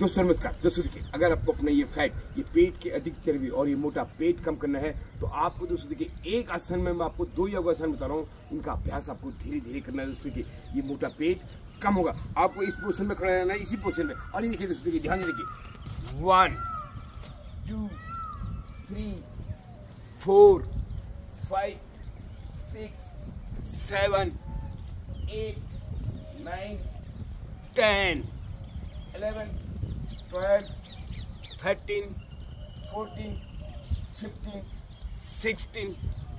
दोस्तों, नमस्कार। दोस्तों, देखिए, अगर आपको अपना ये फैट ये पेट के अधिक चर्बी और ये मोटा पेट कम करना है तो आपको दोस्तों, देखिए, एक आसन में मैं आपको दो योगासन बता रहा हूँ। इनका अभ्यास आपको धीरे धीरे करना है दोस्तों, देखिए, ये मोटा पेट कम होगा। आपको इस पोजिशन में खड़ा रहना है, इसी पोजिशन में। और ये देखिए, दोस्तों, देखिए, ध्यान देखिए। One two three four five six seven eight nine ten eleven twelve thirteen fourteen fifteen sixteen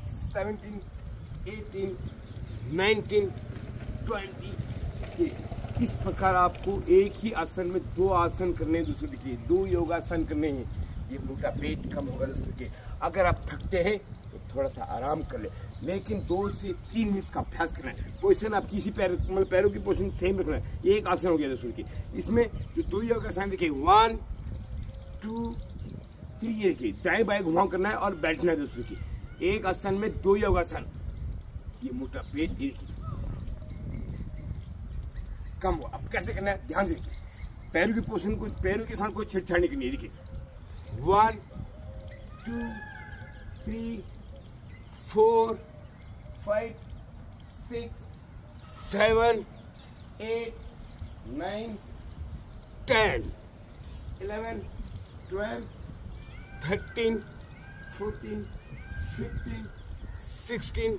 seventeen eighteen nineteen twenty इस प्रकार आपको एक ही आसन में दो आसन करने हैं दोस्तों देखिए, दो योगासन करने हैं। ये मोटा पेट कम होगा, दोस्तों के। अगर आप थकते हैं तो थोड़ा सा आराम कर ले। लेकिन दो से तीन मिनट का अभ्यास करना है। पोजिशन आप किसी पैर मतलब पैरों की पोजिशन सेम रखना है। एक आसन हो गया दोस्तों की। इसमें जो दो योगासन देखिए वन टू थ्री ये देखिए। दाएँ बाएँ घुमाव करना है और बैठना है दोस्तों की। एक आसन में दो योगासन ये मोटा पेट ये देखिए। कम हो अब कैसे करना है? ध्यान से देखिए। पैरों की पोजिशन को, पैरों के साथ कोई छेड़छाड़ नहीं करनी है। देखिए। One two three four five six seven eight nine ten eleven twelve thirteen fourteen fifteen sixteen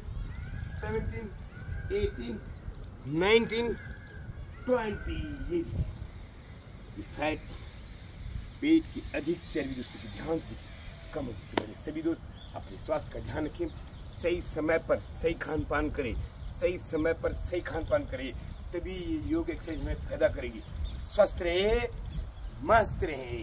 seventeen eighteen nineteen. Twenty. ये फैट पेट की अधिक चर्बी दोस्तों की ध्यान से कम होगी तो मेरे सभी दोस्त अपने स्वास्थ्य का ध्यान रखें सही समय पर सही खान पान करें, सही समय पर सही खान पान करें, तभी योग एक्सरसाइज में फ़ायदा करेगी। स्वस्थ रहे, मस्त रहे।